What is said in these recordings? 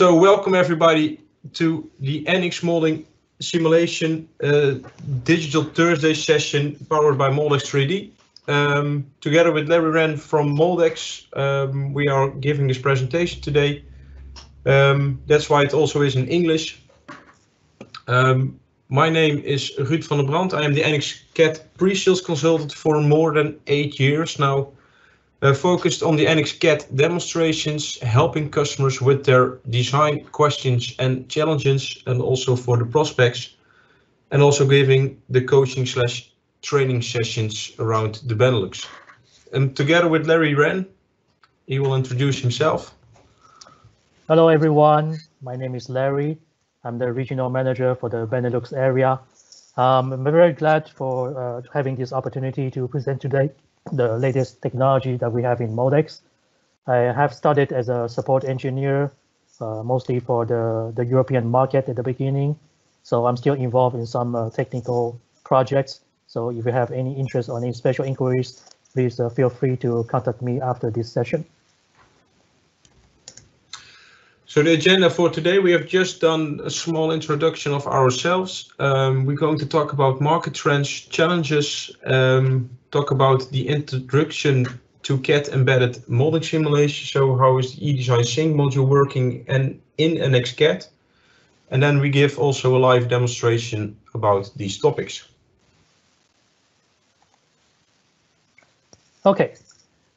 So welcome everybody to the NX Molding Simulation uh, Digital Thursday session powered by Moldex 3D. Um, together with Larry Wren from Moldex, um, we are giving this presentation today. Um, that's why it also is in English. Um, my name is Ruud van der Brand. I am the NX CAD pre-sales consultant for more than eight years now focused on the NX-CAD demonstrations, helping customers with their design questions and challenges, and also for the prospects, and also giving the coaching slash training sessions around the Benelux. And together with Larry Wren, he will introduce himself. Hello, everyone. My name is Larry. I'm the regional manager for the Benelux area. Um, I'm very glad for uh, having this opportunity to present today the latest technology that we have in Moldex. I have started as a support engineer, uh, mostly for the, the European market at the beginning. So I'm still involved in some uh, technical projects. So if you have any interest or any special inquiries, please uh, feel free to contact me after this session. So the agenda for today, we have just done a small introduction of ourselves. Um, we're going to talk about market trends, challenges, um, talk about the introduction to CAD embedded molding simulation. So how is the eDesign Sync module working and in NX-CAD? And then we give also a live demonstration about these topics. Okay,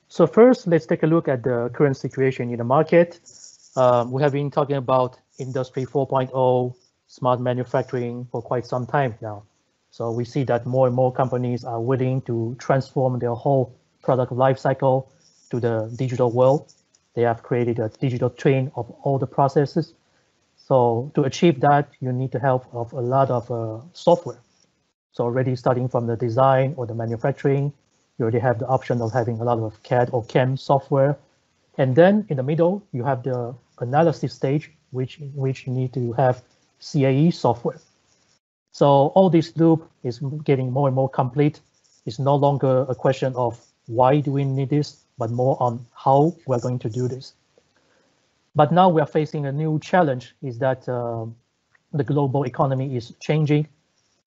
so first let's take a look at the current situation in the market. Um, we have been talking about Industry 4.0, smart manufacturing for quite some time now. So we see that more and more companies are willing to transform their whole product lifecycle to the digital world. They have created a digital twin of all the processes. So to achieve that, you need the help of a lot of uh, software. So already starting from the design or the manufacturing, you already have the option of having a lot of CAD or CAM software. And then in the middle, you have the analysis stage, which which need to have CAE software. So all this loop is getting more and more complete. It's no longer a question of why do we need this, but more on how we're going to do this. But now we are facing a new challenge is that uh, the global economy is changing,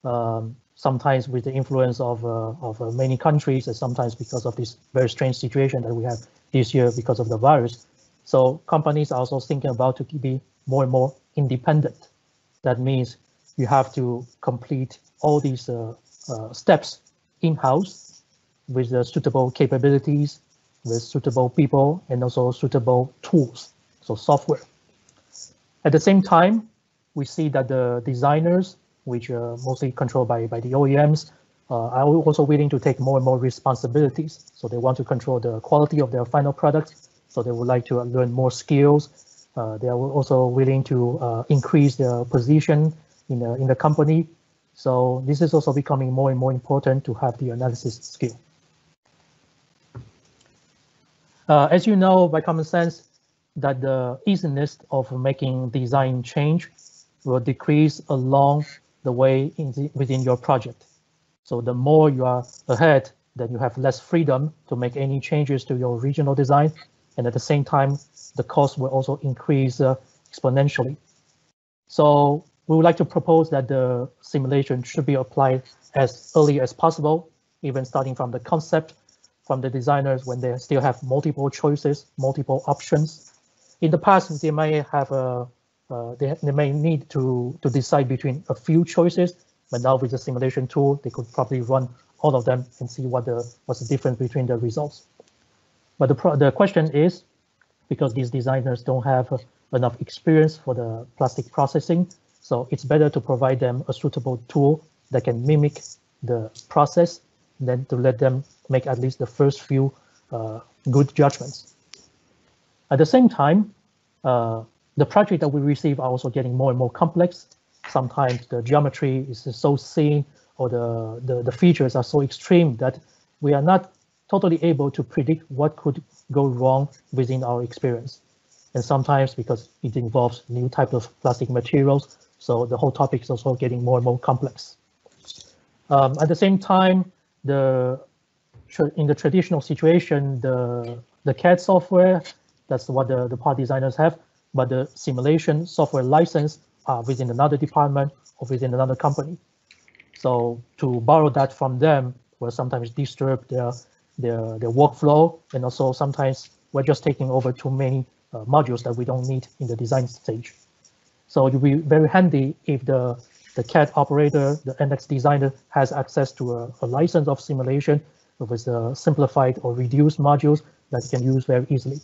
um, sometimes with the influence of, uh, of uh, many countries, and sometimes because of this very strange situation that we have this year because of the virus. So companies are also thinking about to be more and more independent. That means you have to complete all these uh, uh, steps in-house with the suitable capabilities, with suitable people, and also suitable tools, so software. At the same time, we see that the designers, which are mostly controlled by, by the OEMs, uh, are also willing to take more and more responsibilities. So they want to control the quality of their final product so they would like to learn more skills. Uh, they are also willing to uh, increase their position in the, in the company. So this is also becoming more and more important to have the analysis skill. Uh, as you know, by common sense, that the easiness of making design change will decrease along the way the, within your project. So the more you are ahead, then you have less freedom to make any changes to your original design and at the same time, the cost will also increase uh, exponentially. So we would like to propose that the simulation should be applied as early as possible, even starting from the concept from the designers when they still have multiple choices, multiple options. In the past, they may have a uh, they, they may need to to decide between a few choices, but now with the simulation tool, they could probably run all of them and see what the what's the difference between the results. But the, the question is, because these designers don't have enough experience for the plastic processing, so it's better to provide them a suitable tool that can mimic the process than to let them make at least the first few uh, good judgments. At the same time, uh, the project that we receive are also getting more and more complex. Sometimes the geometry is so thin or the, the, the features are so extreme that we are not totally able to predict what could go wrong within our experience. And sometimes because it involves new type of plastic materials, so the whole topic is also getting more and more complex. Um, at the same time, the in the traditional situation, the the CAD software, that's what the, the part designers have, but the simulation software license are within another department or within another company. So to borrow that from them will sometimes disturb their, their, their workflow. And also sometimes we're just taking over too many uh, modules that we don't need in the design stage. So it will be very handy if the, the CAD operator, the NX designer has access to a, a license of simulation with a simplified or reduced modules that you can use very easily.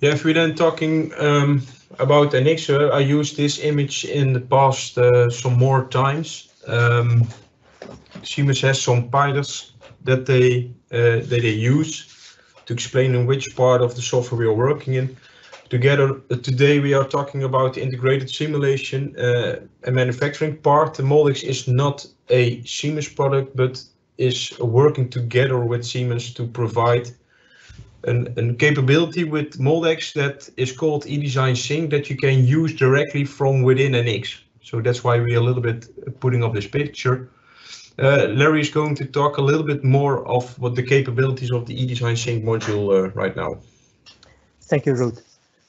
Yeah, if we're then talking um, about NX, uh, I used this image in the past uh, some more times. Um, Siemens has some pilots that they uh, that they use to explain in which part of the software we are working in. Together uh, today we are talking about the integrated simulation uh, and manufacturing part. The Moldex is not a Siemens product, but is working together with Siemens to provide an, an capability with Moldex that is called eDesign Sync that you can use directly from within NX. So that's why we're a little bit putting up this picture. Uh, Larry is going to talk a little bit more of what the capabilities of the eDesign Sync module right now. Thank you, Ruud.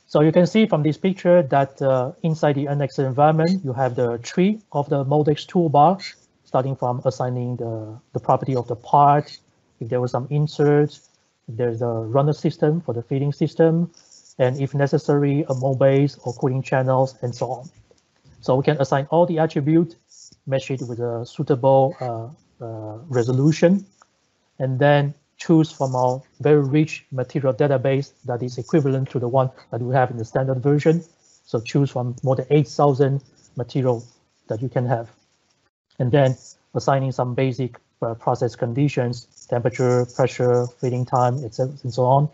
So you can see from this picture that uh, inside the NX environment, you have the tree of the Moldex toolbar, starting from assigning the, the property of the part, if there was some inserts, there's a runner system for the feeding system, and if necessary, a mode base or cooling channels, and so on. So we can assign all the attributes, mesh it with a suitable uh, uh, resolution, and then choose from our very rich material database that is equivalent to the one that we have in the standard version. So choose from more than 8,000 material that you can have. And then assigning some basic uh, process conditions, temperature, pressure, feeding time, etc., and so on.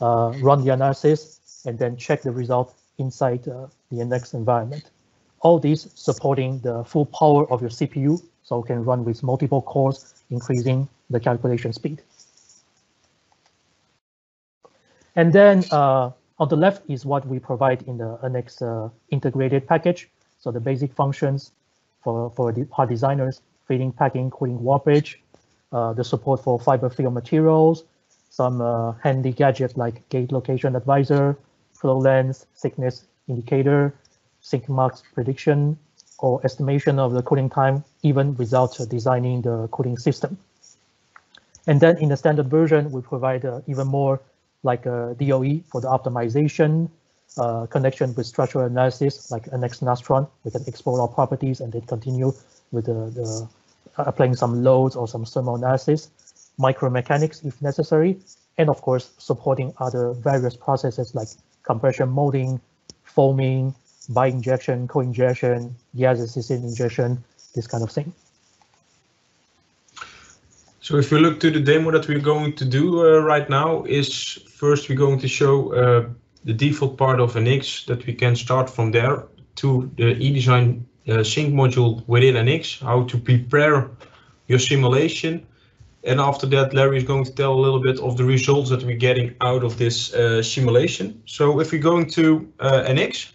Uh, run the analysis and then check the result inside uh, the NX environment. All these supporting the full power of your CPU, so it can run with multiple cores, increasing the calculation speed. And then uh, on the left is what we provide in the NX uh, integrated package. So the basic functions for, for the hard designers, feeding, packing, cooling, warpage, uh, the support for fiber filled materials, some uh, handy gadget like gate location advisor, flow length, thickness indicator, sink marks prediction, or estimation of the cooling time, even without uh, designing the cooling system. And then in the standard version, we provide uh, even more like a DOE for the optimization, uh, connection with structural analysis like NX Nastran. We can explore our properties and then continue with the, the applying some loads or some thermal analysis, micromechanics if necessary, and of course supporting other various processes like compression molding, foaming, bi-injection, co-injection, gas-assisted injection, this kind of thing. So if we look to the demo that we're going to do uh, right now is first we're going to show uh, the default part of NX that we can start from there to the eDesign uh, sync module within NX, how to prepare your simulation. And after that, Larry is going to tell a little bit of the results that we're getting out of this uh, simulation. So if we're going to uh, NX,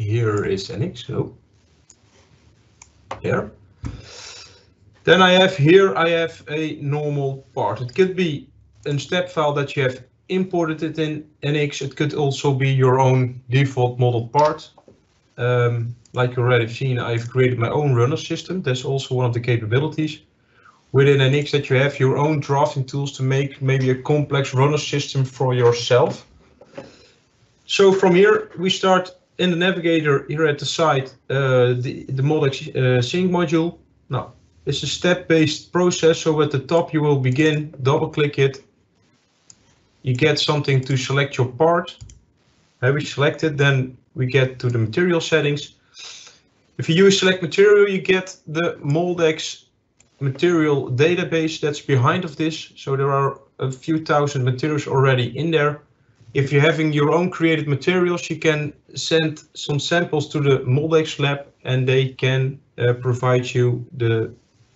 here is NX, so here. Then I have here, I have a normal part. It could be a step file that you have imported it in NX. It could also be your own default model part. Um, like you already seen, I've created my own runner system. That's also one of the capabilities. Within NX that you have your own drafting tools to make maybe a complex runner system for yourself. So from here, we start in the navigator here at the side, uh, the, the Moldex uh, sync module. Now, it's a step-based process. So at the top, you will begin, double click it. You get something to select your part. Have we selected, then we get to the material settings. If you use select material, you get the Moldex material database that's behind of this. So there are a few thousand materials already in there. If you're having your own created materials, you can send some samples to the Moldex lab and they can uh, provide you the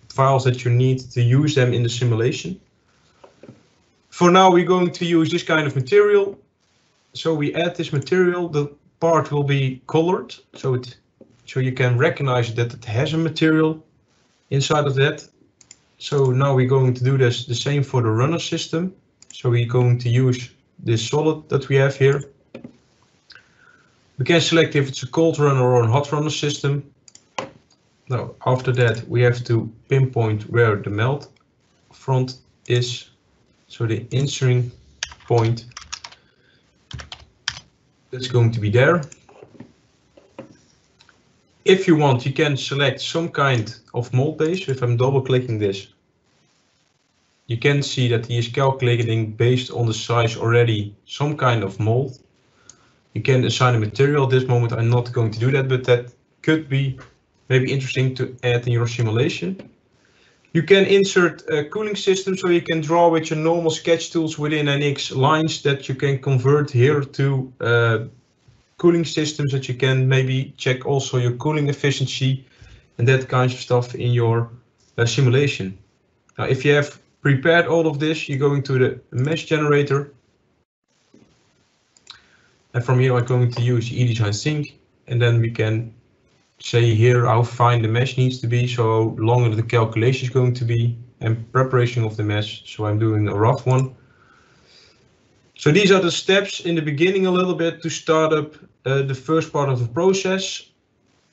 files that you need to use them in the simulation. For now, we're going to use this kind of material. So we add this material, the part will be colored, so it so you can recognize that it has a material inside of that. So now we're going to do this the same for the runner system. So we're going to use this solid that we have here. We can select if it's a cold runner or a hot runner system. Now, after that, we have to pinpoint where the melt front is. So the insering point that's going to be there. If you want, you can select some kind of mold base. If I'm double clicking this, you can see that he is calculating based on the size already some kind of mold. You can assign a material. At this moment, I'm not going to do that, but that could be maybe interesting to add in your simulation. You can insert a cooling system, so you can draw with your normal sketch tools within NX lines that you can convert here to uh, cooling systems that you can maybe check also your cooling efficiency and that kind of stuff in your uh, simulation. Now, if you have prepared all of this, you go into the mesh generator. And from here, I'm going to use eDesign Sync, and then we can say here how fine the mesh needs to be, so how long the calculation is going to be, and preparation of the mesh. So I'm doing a rough one. So these are the steps in the beginning a little bit to start up uh, the first part of the process.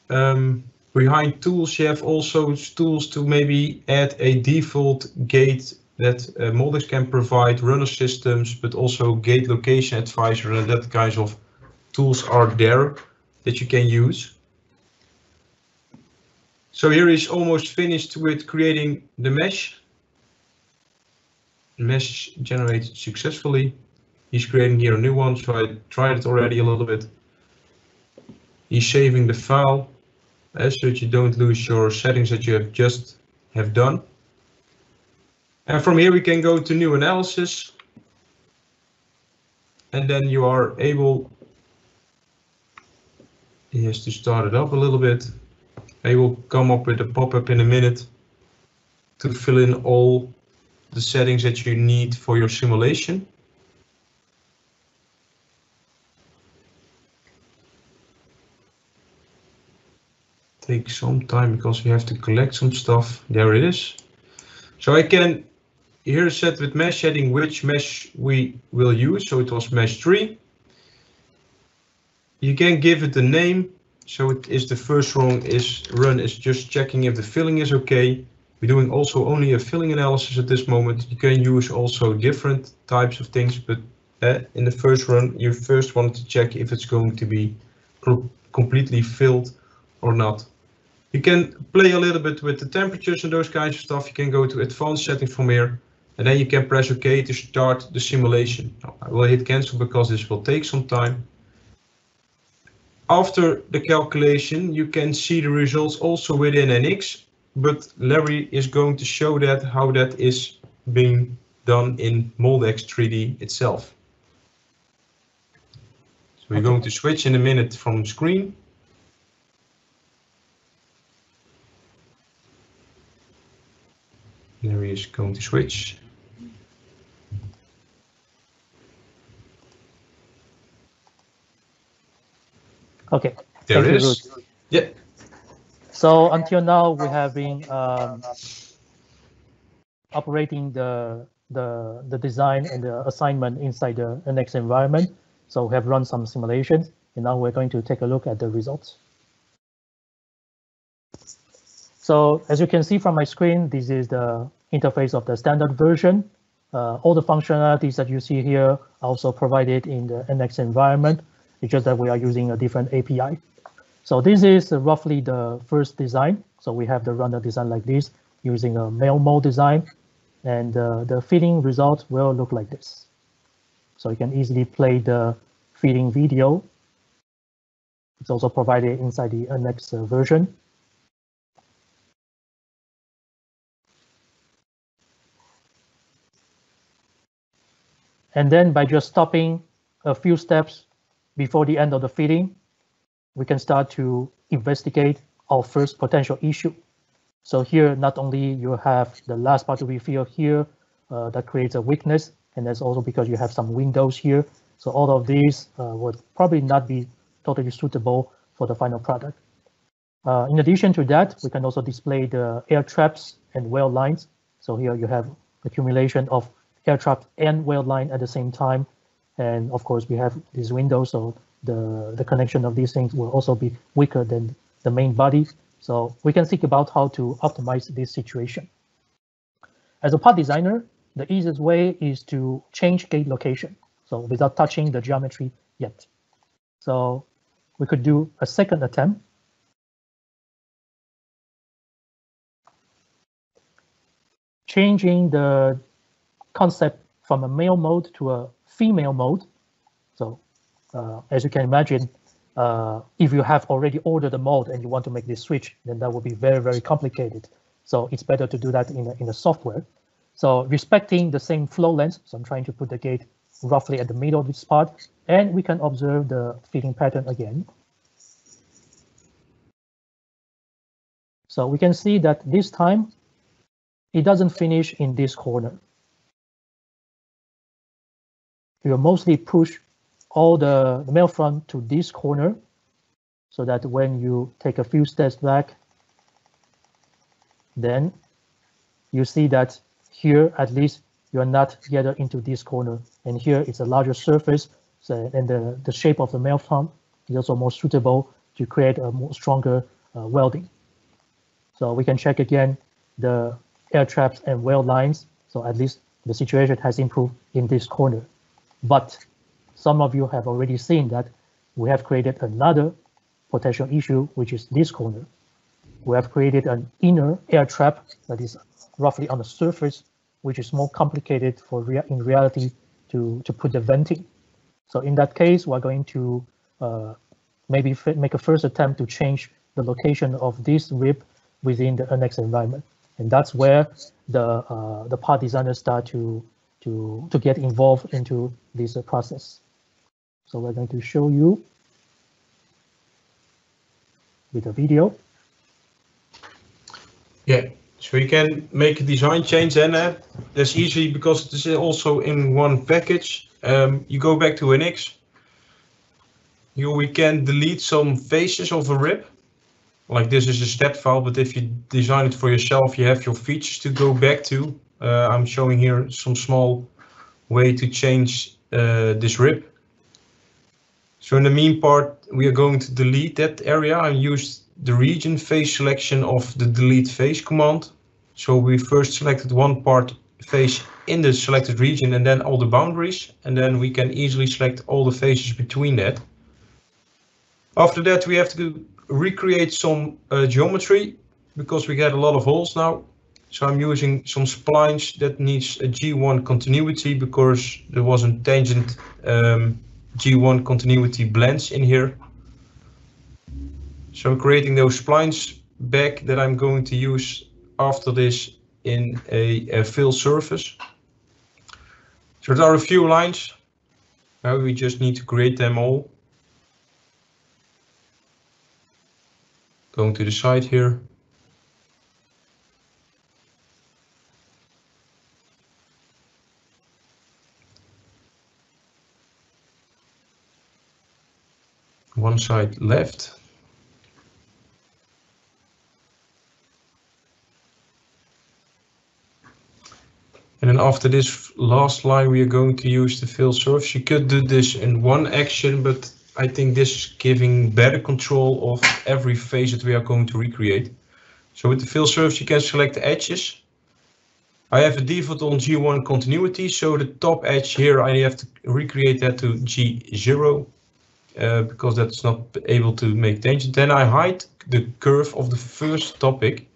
Um, behind tools, you have also tools to maybe add a default gate that uh, can provide, runner systems, but also gate location advisor and that kinds of tools are there that you can use. So here is almost finished with creating the mesh. Mesh generated successfully he's creating here a new one, so I tried it already a little bit. He's saving the file uh, so that you don't lose your settings that you have just have done. And from here we can go to new analysis. And then you are able, has to start it up a little bit. I will come up with a pop-up in a minute to fill in all the settings that you need for your simulation. take some time because we have to collect some stuff. There it is. So I can here set with mesh heading which mesh we will use. So it was mesh 3. You can give it a name. So it is the first run is run is just checking if the filling is okay. We're doing also only a filling analysis at this moment. You can use also different types of things, but uh, in the first run, you first want to check if it's going to be completely filled or not. You can play a little bit with the temperatures and those kinds of stuff. You can go to advanced settings from here and then you can press OK to start the simulation. I will hit cancel because this will take some time. After the calculation, you can see the results also within NX, but Larry is going to show that how that is being done in Moldex 3D itself. So we're going to switch in a minute from screen. Larry is going to switch. Okay. There Thank is. Yeah. So until now, we have been um, operating the the the design and the assignment inside the NX environment. So we have run some simulations, and now we're going to take a look at the results. So as you can see from my screen, this is the interface of the standard version. Uh, all the functionalities that you see here are also provided in the NX environment. It's just that we are using a different API. So this is roughly the first design. So we have the runner design like this using a male mode design. And uh, the feeding result will look like this. So you can easily play the feeding video. It's also provided inside the NX uh, version. And then by just stopping a few steps before the end of the feeding, we can start to investigate our first potential issue. So here, not only you have the last part to be filled here, uh, that creates a weakness, and that's also because you have some windows here. So all of these uh, would probably not be totally suitable for the final product. Uh, in addition to that, we can also display the air traps and weld lines. So here you have accumulation of air trap and weld line at the same time. And of course, we have this window, so the, the connection of these things will also be weaker than the main body. So we can think about how to optimize this situation. As a part designer, the easiest way is to change gate location. So without touching the geometry yet. So we could do a second attempt. Changing the concept from a male mode to a female mode. So uh, as you can imagine, uh, if you have already ordered a mode and you want to make this switch, then that would be very, very complicated. So it's better to do that in, a, in the software. So respecting the same flow length, so I'm trying to put the gate roughly at the middle of this part, and we can observe the feeding pattern again. So we can see that this time, it doesn't finish in this corner. Will mostly push all the, the male front to this corner so that when you take a few steps back, then you see that here at least you're not gathered into this corner and here it's a larger surface so, and the, the shape of the male front is also more suitable to create a more stronger uh, welding. So we can check again the air traps and weld lines. So at least the situation has improved in this corner. But some of you have already seen that we have created another potential issue, which is this corner. We have created an inner air trap that is roughly on the surface, which is more complicated for rea in reality to, to put the venting. So in that case, we're going to uh, maybe make a first attempt to change the location of this rib within the NX environment. And that's where the uh, the part designers start to to to get involved into this uh, process. So we're going to show you with a video. Yeah, so you can make a design change and uh, that's easy because this is also in one package. Um, you go back to NX. Here we can delete some faces of a rib. Like this is a step file, but if you design it for yourself, you have your features to go back to. Uh, I'm showing here some small way to change uh, this rib. So in the mean part, we are going to delete that area and use the region face selection of the delete face command. So we first selected one part face in the selected region and then all the boundaries. And then we can easily select all the faces between that. After that, we have to recreate some uh, geometry because we get a lot of holes now. So I'm using some splines that needs a G1 continuity because there was a tangent um, G1 continuity blends in here. So I'm creating those splines back that I'm going to use after this in a, a fill surface. So there are a few lines. Now we just need to create them all. Going to the side here. One side left. And then after this last line, we are going to use the fill surface. You could do this in one action, but I think this is giving better control of every face that we are going to recreate. So with the fill surface, you can select the edges. I have a default on G1 continuity, so the top edge here, I have to recreate that to G0 uh, because that's not able to make tangent. Then I hide the curve of the first topic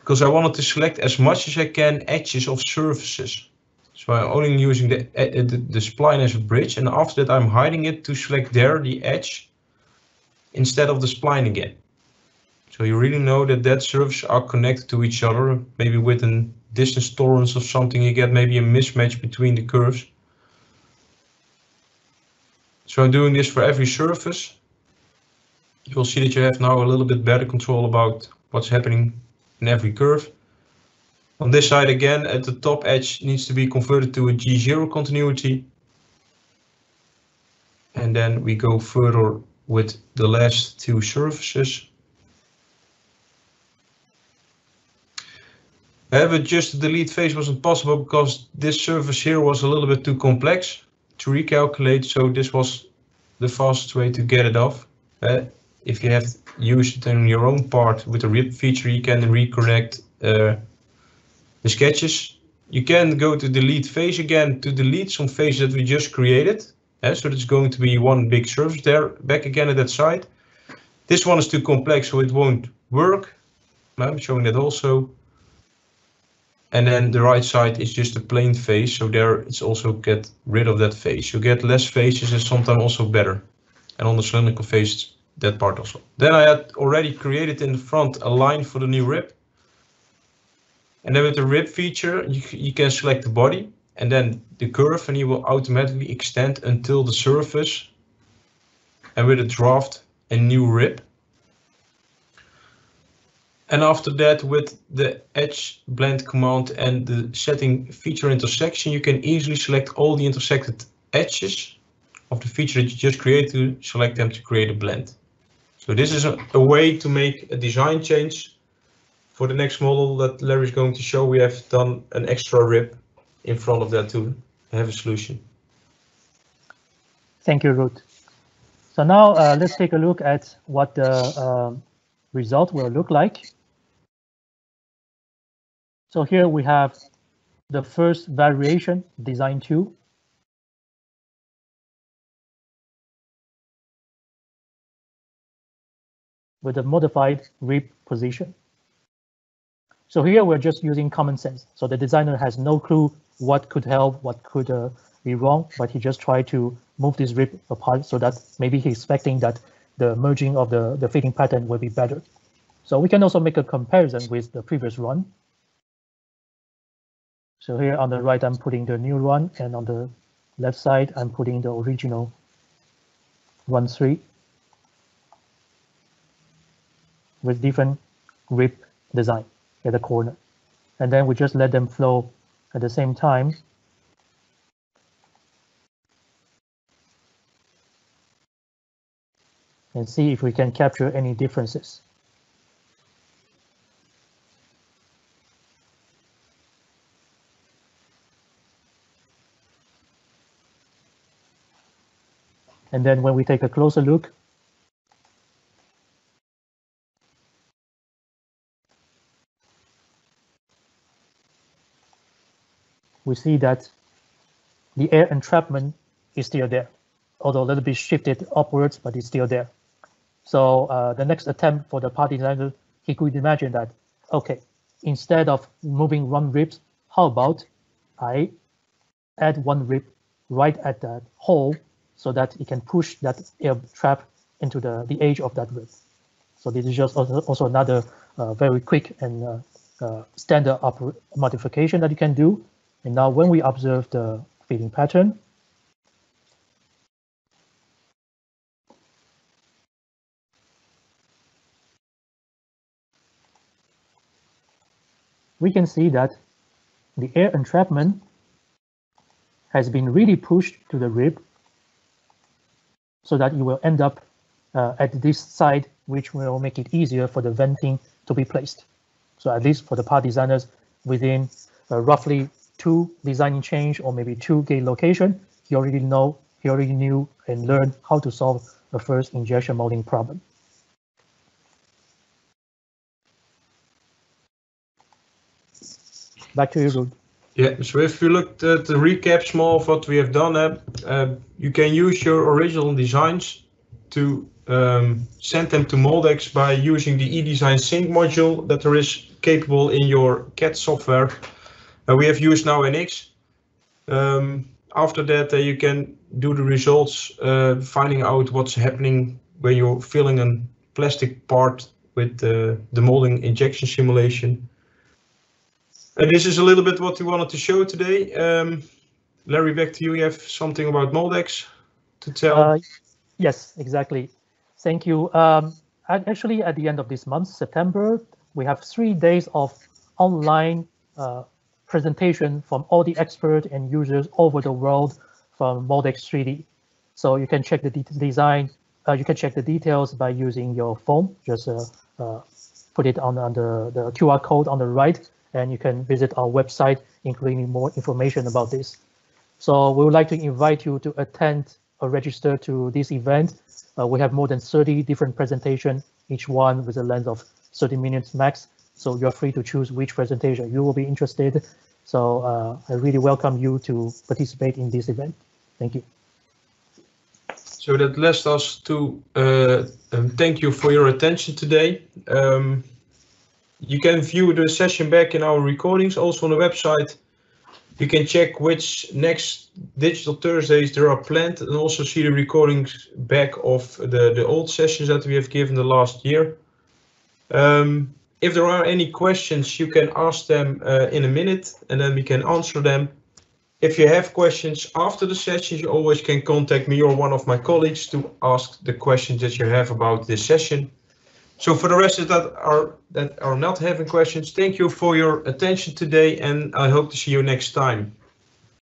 because I wanted to select as much as I can edges of surfaces. So I'm only using the, uh, the, the spline as a bridge and after that I'm hiding it to select there the edge instead of the spline again. So you really know that that surfaces are connected to each other, maybe with a distance tolerance of something, you get maybe a mismatch between the curves. So doing this for every surface. You'll see that you have now a little bit better control about what's happening in every curve. On this side again, at the top edge needs to be converted to a G0 continuity. And then we go further with the last two surfaces. However, just delete face wasn't possible because this surface here was a little bit too complex. To recalculate. So this was the fastest way to get it off. Uh, if you have used it in your own part with the rib feature, you can recorrect uh, the sketches. You can go to delete face again to delete some faces that we just created. Uh, so it's going to be one big surface there, back again at that side. This one is too complex, so it won't work. I'm showing that also. And then the right side is just a plain face, so there it's also get rid of that face. You get less faces and sometimes also better. And on the cylindrical face, that part also. Then I had already created in the front a line for the new rib. And then with the rib feature, you, you can select the body and then the curve and it will automatically extend until the surface. And with a draft, a new rib. And after that, with the edge blend command and the setting feature intersection, you can easily select all the intersected edges of the feature that you just created to select them to create a blend. So this is a, a way to make a design change. For the next model that Larry is going to show, we have done an extra rib in front of that to have a solution. Thank you, Ruud. So now uh, let's take a look at what the uh, result will look like. So here we have the first variation, design two. with a modified rib position. So here we're just using common sense. So the designer has no clue what could help, what could uh, be wrong, but he just tried to move this rib apart so that maybe he's expecting that the merging of the, the fitting pattern will be better. So we can also make a comparison with the previous run. So here on the right, I'm putting the new run, and on the left side, I'm putting the original run three with different rib design at the corner. And then we just let them flow at the same time. And see if we can capture any differences. And then when we take a closer look, we see that the air entrapment is still there, although a little bit shifted upwards, but it's still there. So uh, the next attempt for the party designer, he could imagine that, okay, instead of moving one rib, how about I add one rib right at that hole so that it can push that air trap into the, the edge of that rib. So this is just also, also another uh, very quick and uh, uh standard modification that you can do and now when we observe the feeding pattern, we can see that the air entrapment has been really pushed to the rib so that you will end up uh, at this side, which will make it easier for the venting to be placed. So at least for the part designers within uh, roughly two designing change or maybe two gate location, he already know, he already knew and learned how to solve the first injection molding problem. Back to you, Ruud. Yeah, so if you look at the recap small of what we have done, uh, uh, you can use your original designs to um, send them to Moldex by using the eDesign Sync module that there is capable in your CAD software uh, we have used now NX. Um, after that, uh, you can do the results, finding out what's happening when you're filling a plastic part with the molding injection simulation. And this is a little bit what we wanted to show today. Um, Larry, back to you. You have something about Moldex to tell? Uh, yes, exactly. Thank you. Um, actually, at the end of this month, September, we have three days of online uh, presentation from all the experts and users over the world from Moldex 3D. So you can check the design, uh, you can check the details by using your phone. Just uh, uh, put it on, on the, the QR code on the right, and you can visit our website, including more information about this. So we would like to invite you to attend or register to this event. Uh, we have more than 30 different presentations, each one with a length of 30 minutes max. So you're free to choose which presentation you will be interested. So uh, I really welcome you to participate in this event. Thank you. So that lets us to uh, um, thank you for your attention today. Um, you can view the session back in our recordings also on the website. You can check which next digital Thursdays there are planned and also see the recordings back of the, the old sessions that we have given the last year. Um, if there are any questions, you can ask them uh, in a minute and then we can answer them. If you have questions after the session, you always can contact me or one of my colleagues to ask the questions that you have about this session. So for the rest of that are that are not having questions, thank you for your attention today and I hope to see you next time.